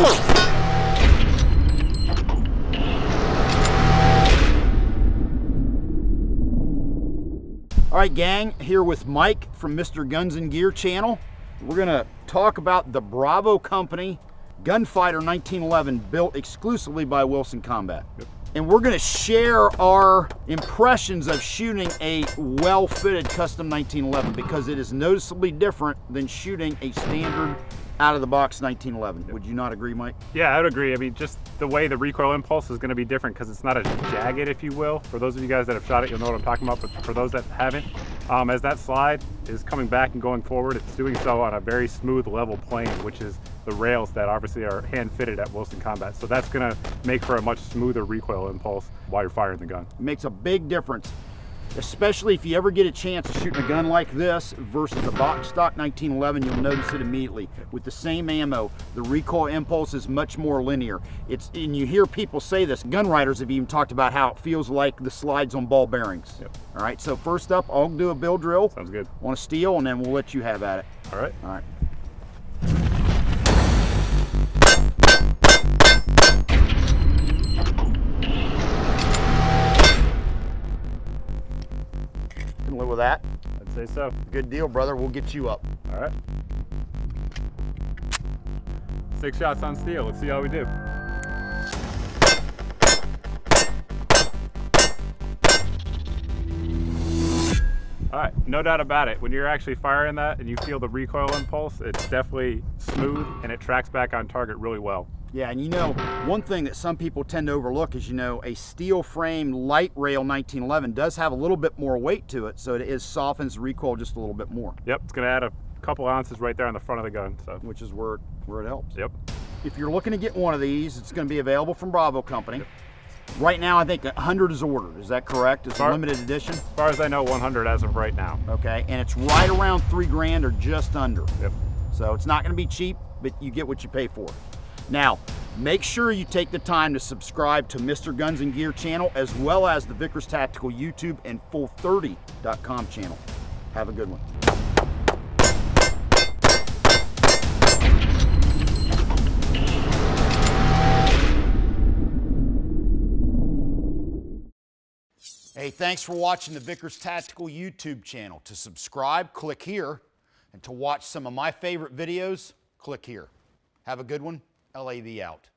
All right, gang, here with Mike from Mr. Guns and Gear channel. We're gonna talk about the Bravo Company Gunfighter 1911 built exclusively by Wilson Combat. Yep. And we're gonna share our impressions of shooting a well-fitted custom 1911 because it is noticeably different than shooting a standard out of the box 1911. Would you not agree, Mike? Yeah, I would agree. I mean, just the way the recoil impulse is going to be different because it's not a jagged, if you will. For those of you guys that have shot it, you'll know what I'm talking about. But for those that haven't, um, as that slide is coming back and going forward, it's doing so on a very smooth, level plane, which is the rails that obviously are hand fitted at Wilson Combat. So that's going to make for a much smoother recoil impulse while you're firing the gun. It makes a big difference especially if you ever get a chance of shooting a gun like this versus a box stock 1911 you'll notice it immediately. With the same ammo the recoil impulse is much more linear. It's and you hear people say this gun writers have even talked about how it feels like the slides on ball bearings. Yep. all right so first up i'll do a Bill drill. Sounds good. On a steel and then we'll let you have at it. All right. All right live with that? I'd say so. Good deal, brother. We'll get you up. All right. Six shots on steel. Let's see how we do. All right, no doubt about it. When you're actually firing that and you feel the recoil impulse, it's definitely smooth and it tracks back on target really well. Yeah, and you know, one thing that some people tend to overlook is, you know, a steel frame light rail 1911 does have a little bit more weight to it, so it is softens the recoil just a little bit more. Yep, it's gonna add a couple ounces right there on the front of the gun. So. Which is where, where it helps. Yep. If you're looking to get one of these, it's gonna be available from Bravo Company. Yep. Right now, I think 100 is ordered. Is that correct? It's a limited edition? As far as I know, 100 as of right now. Okay, and it's right around three grand or just under. Yep. So it's not gonna be cheap, but you get what you pay for. Now, make sure you take the time to subscribe to Mr. Guns and Gear channel as well as the Vickers Tactical YouTube and Full30.com channel. Have a good one. Hey, thanks for watching the Vickers Tactical YouTube channel. To subscribe, click here. And to watch some of my favorite videos, click here. Have a good one. LAV out.